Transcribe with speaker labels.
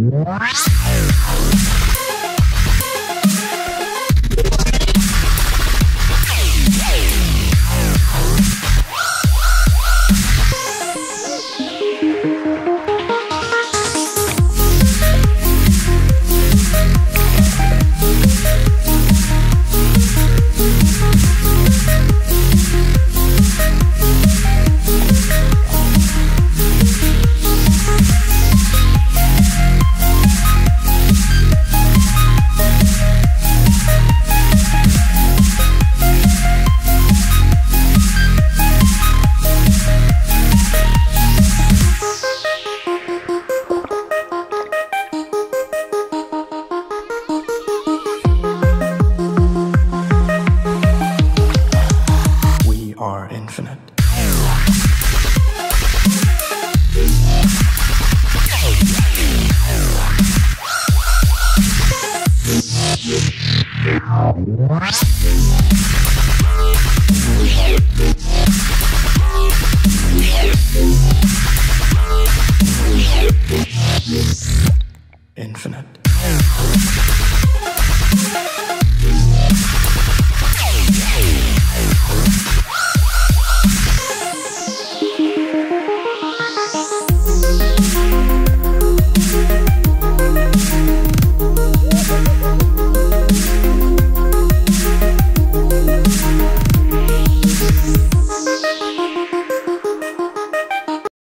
Speaker 1: infinite. Infinite. We are infinite. Infinite.